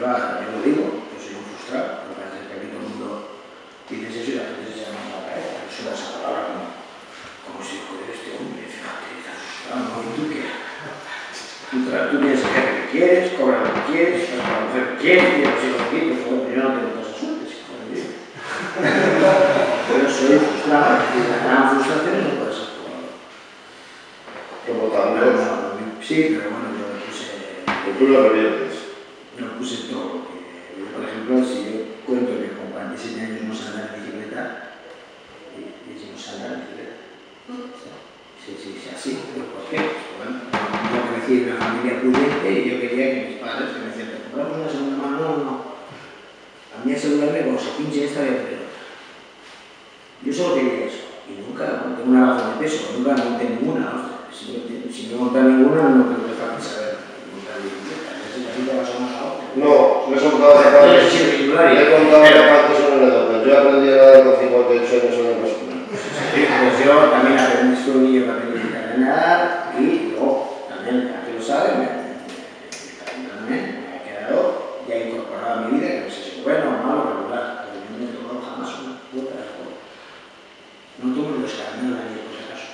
pero yo, la, yo lo digo, yo soy un frustrado, me parece que aquí todo el mundo dice eso y la gente se llama a la cabeza. Yo suena esa palabra como, como si joder este hombre, fíjate, está frustrado, ¿no? ¿Y tú qué? Tú, tra- tú tienes el jefe que quieres, cobras lo que quieres, estás con la mujer que quieres, tienes los hijos que quieres, pues joder, yo no tengo todas esas suertes, hijo de Dios. Yo soy frustrado y la gran frustración es no poder ser jugador. Como Pero tantos, bueno, Sí, pero bueno, yo le puse, que tú lo reviertes. Le puse todo. por ejemplo, si yo cuento que con 47 años no sé andar en bicicleta, y, no sé andar en bicicleta. Sí, sí, sí, así. ¿Pero ¿Por qué? Bueno, yo crecí en una familia pudiente y yo quería que mis padres que me decían, ¿te compramos una segunda mano? No, no. A mí asegurarme cuando se pinche esta de pelota. Yo solo quería eso. Y nunca, tengo una razón de peso, nunca monté ninguna. Si, no, si no monté ninguna, no creo que es fácil saber montar bicicleta. Si la vida va a sonar a otra. No, me he contado de No partes. Es singular, Me he contado de partes son anécdotas. Yo aprendí a nadar con 58 años en el Pascual. Sí, pues yo también aprendí, fui un niño que aprendí a nadar y luego también, a que lo saben, me, me, también me ha quedado ya incorporado a mi vida, que no sé si es bueno o malo, regular, pero yo no he tomado jamás una cuota de alcohol. No tomo los caramelos de nadie, por si acaso.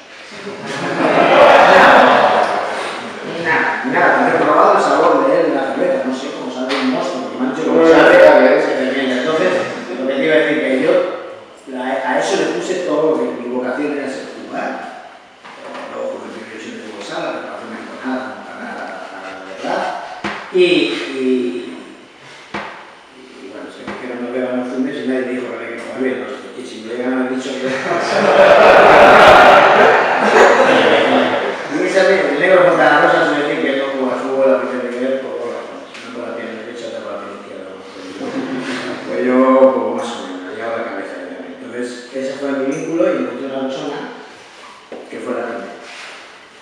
Nada, nada, me he probado el sabor de él, de la cerveza, no sé cómo sabe un mosto, porque me han dicho que No no es sabe. legal, ¿eh? Entonces, lo que te iba a decir que yo a, a eso le puse todo lo que mi vocación era ser jugar. Luego jugué en división de fútbol sala, pero no hacerme con nada, para nada, para la verdad. Y, y, y bueno, que me dijeron no beban, no fumes y nadie dijo que había que comer bien. ¿no? Y si me hubieran dicho que... Y esa vez, el negro con la rosa suele decir que no juega al fútbol a veces de ver por dos razones. Una por la pierna derecha, otra por la pierna izquierda. ¿no? Pues yo, pues más o menos, me llevo la cabeza de mí. Entonces, ese fue mi vínculo y encontré una persona que fue la primera.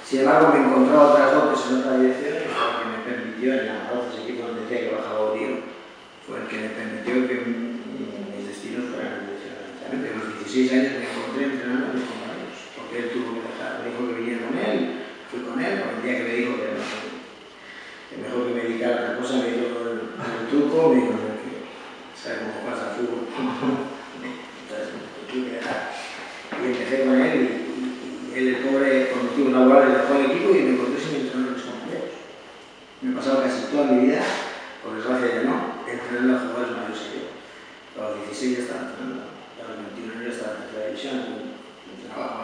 Sin embargo, me encontró otras dotes en otra dirección y fue la que me permitió, en la ese equipo donde decía que bajaba Odio, fue el que me permitió que mis destinos fueran precisamente. A los 16 años me encontré entrenando a mis compañeros, porque él tuvo que dejar, me dijo que viniera con él, fui con él, porque el día que me dijo que, que mejor que me dedicara a otra cosa, me dio el, el truco, me dijo que sabe cómo pasa el fútbol. Entonces me tuve que dejar. Y empecé con él y, y- él, el pobre, motivo laboral, le dejó el equipo y me encontré sin entrenar a mis compañeros. Me he pasado casi toda mi vida, por desgracia ya no, entrenando a jugadores mayores que yo. A los 16 ya estaba entrenando, a los 21 ya estaba en tercera división, entrenaba